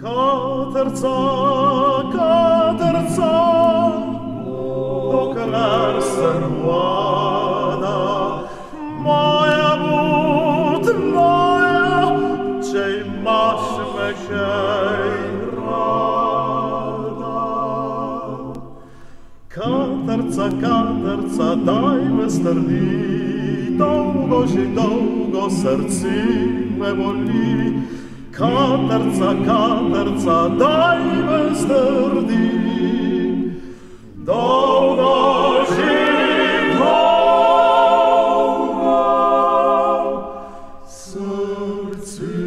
Caterza, caterza, ocalar servada, moja but, moja, cei me meșei rada. Caterza, caterza, dai me stărnii, Bože dolgo srcime boli, katerca, katerca, daj me strdi. Dolgo živ, dolgo srcime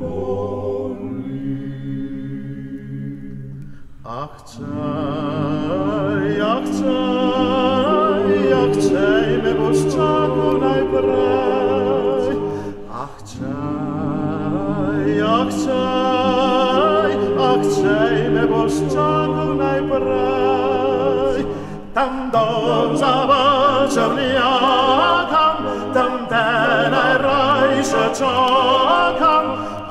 boli. Ach, čaj, ach, čaj, oszczanu najpraj. Tam dom zobaczył tam, tam te najrajsze czekam.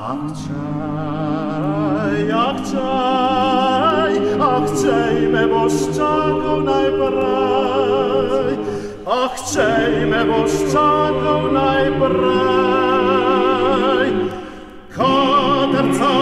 Ach czaj, ach czaj, ach czaj, me boszczanu najpraj. Ach czaj, me boszczanu najpraj. Koterca